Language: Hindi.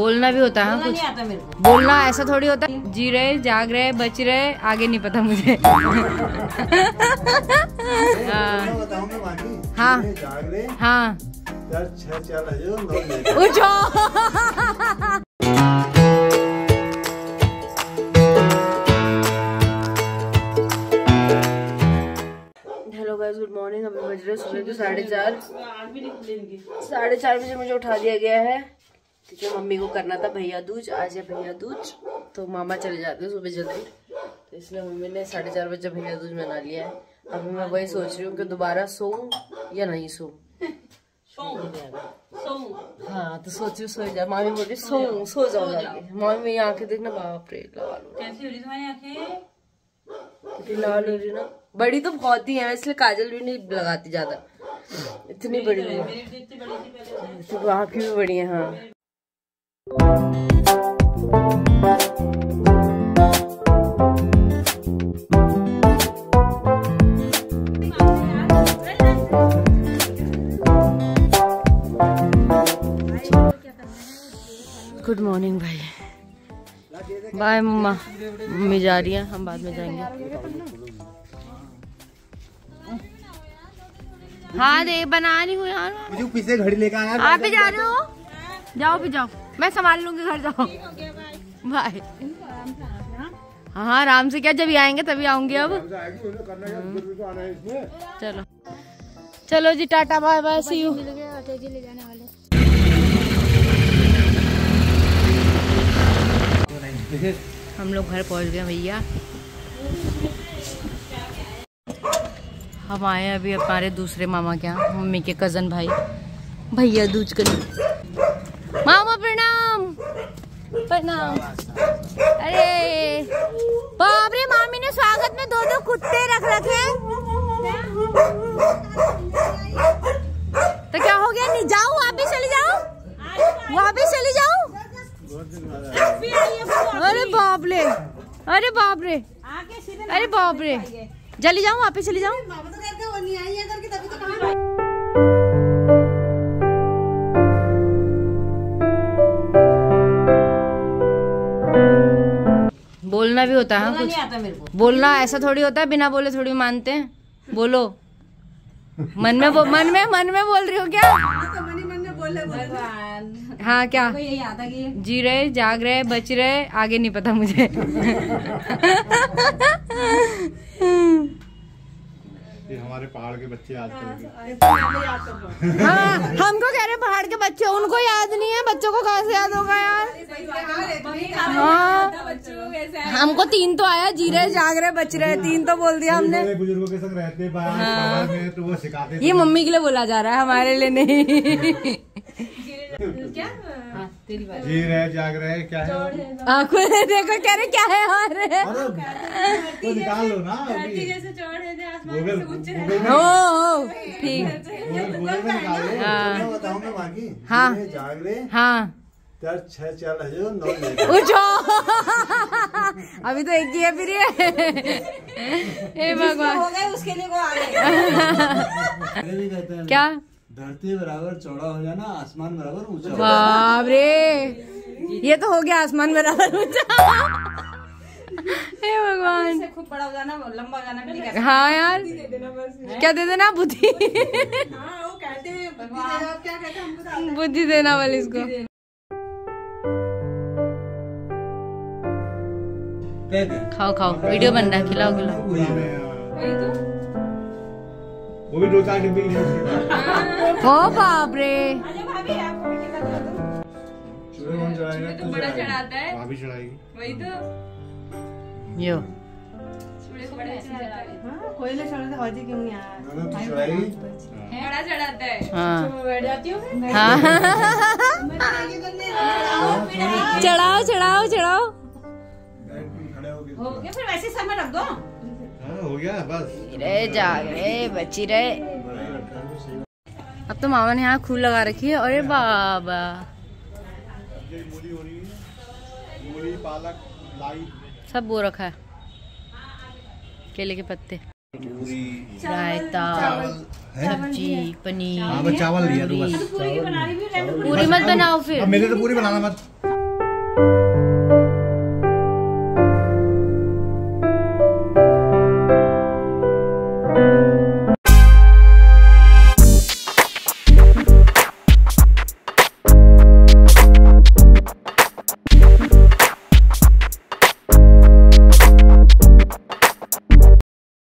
बोलना भी होता है हाँ, नहीं कुछ। आता मेरे को। बोलना ऐसा थोड़ी होता। है जी रहे जाग रहे बच रहे आगे नहीं पता मुझे। हाँ। हाँ। हाँ। उठो। गाइस गुड मॉर्निंग अभी बज रहे सुबह के साढ़े चार। साढ़े चार बजे मुझे उठा दिया गया है। क्योंकि मम्मी को करना था भैया दूज आज है भैया दूज तो मामा चले जाते हैं सुबह जल्दी। तो इसलिए मम्मी ने साढ़े चार बजे भैया दूज मना लिया है। अभी मैं वही सोच रही हूँ कि दोबारा सोऊं या नहीं सोऊं। हाँ तो सोच रही हूँ सो जा। मामी बोल रही सो सो जाओ जाके। मामी मेरी आँखें देखना बाप रे लाल कैसी हो रही तुम्हारी आँखें? कितनी लाल हो रही ना। बड़ी तो बहुत ही है इसलिए काजल भी नहीं लगाती ज़्यादा। इतनी बड़ी है पहले से। तो आँखें भी बड़ी है हाँ। गुड मॉर्निंग भाई बाय मम्मा मम्मी जा रही है हम बाद में जाएँगे. हाँ दे बना रही हूँ यार. मुझे पीछे घड़ी लेकर आया आप भी जा रहे हो? जाओ भी जाओ. मैं संभाल लूँगी घर जाओ। बाय हाँ हाँ? आराम से क्या? जब आएँगे तभी आऊँगी अब। चलो। चलो जी tata bye bye see you हम लोग घर पहुँच गए भैया। हम आए अभी हमारे दूसरे मामा के यहाँ मम्मी के कज़न भाई। भैया दूज कर मामा प्रणाम प्रणाम। अरे बाप रे मामी ने स्वागत में दो दो कुत्ते रख रखे। तो क्या हो गया? नहीं, जाओ, वापिस चली जाओ। वापिस चली जाओ। अरे बाप रे अरे बाप रे अरे बाप रे चली जाऊँ वापिस चली जाऊँ बोलना भी होता है हाँ, नहीं कुछ आता मेरे को। बोलना ऐसा थोड़ी होता है बिना बोले थोड़ी मानते हैं। बोलो। मन में बो, मन में मन में बोल रही हो क्या? तो मनी मन में बोले भगवान हाँ क्या कि जी रहे जाग रहे बच रहे आगे नहीं पता मुझे। ये हमारे पहाड़ के बच्चे आजकल के हाँ। हमको कह रहे पहाड़ के बच्चे? उनको याद नहीं है बच्चों को कहाँ से याद होगा यार? हाँ। हमको तीन तो आया जी रहे जाग रहे बच रहे तीन तो बोल दिया हमने। बुज़ुर्गों के संग रहते हैं तो वो सिखाते ये मम्मी के लिए बोला जा रहा है हमारे लिए नहीं। हाँ, तेरी बात जी रहे जाग रहे क्या है? आँखों से देखो कह रहे क्या है और? अरे तो निकाल लो ना गूगल ओ ओ, ठीक। निकाल लो। हाँ। मैं बताऊँगा बाकी हाँ। छह चार अभी तो एक ही है फिर ये। भगवान हो गए उसके लिए वो आ भी कहते हैं क्या? धरती बराबर चौड़ा हो जाना आसमान बराबर ऊँचा बाप रे। ये तो हो गया आसमान बराबर ऊँचा। हे भगवान। खूब बड़ा हो जाना लंबा हो जाना भी नहीं हाँ यार। क्या दे देना? बुद्धि। हाँ वो कहते हैं भगवान आप क्या कहते हैं? हमको तो। बुद्धि देना वाले इसको। खाओ खाओ। वीडियो बन रहा है खिलाओ खिलाओ वो भी दो चार डिब्बे ओ बाप रे। भाभी आपको भी खिला दो? तो। तू बड़ा चढ़ाता है। भाभी चढ़ाएगी। वही तो। यो। चढ़ाता है। हाँ, हौजी क्यों नहीं आया। तू बड़ा चढ़ाता है। हाँ। बैठ जाती हूँ। हाँ। चढ़ाओ चढ़ाओ चढ़ाओ। हो गया फिर वैसे समय रख दो। हाँ हो गया बस। रहे बची रहे अब तो मामा ने यहाँ खून लगा रखी है अरे बाबा। ये मूली हो रही है मूली पालक लाई सब बो रखा है केले के पत्ते। रायता सब्ज़ी पनीर। हाँ चावल लिया तू बस। पूरी मत बनाओ फिर। अब मेरे तो पूरी बनाना मत।